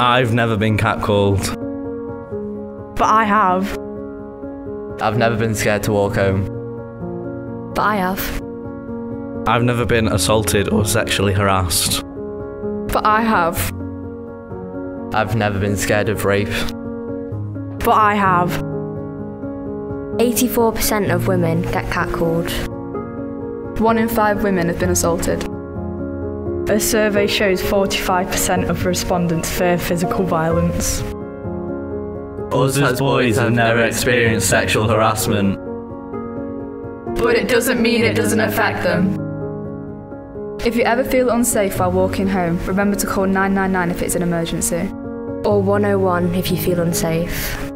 I've never been catcalled. But I have. I've never been scared to walk home. But I have. I've never been assaulted or sexually harassed. But I have. I've never been scared of rape. But I have. 84% of women get catcalled. One in five women have been assaulted. A survey shows 45% of respondents fear physical violence. Us as boys have never experienced sexual harassment. But it doesn't mean it doesn't affect them. If you ever feel unsafe while walking home, remember to call 999 if it's an emergency. Or 101 if you feel unsafe.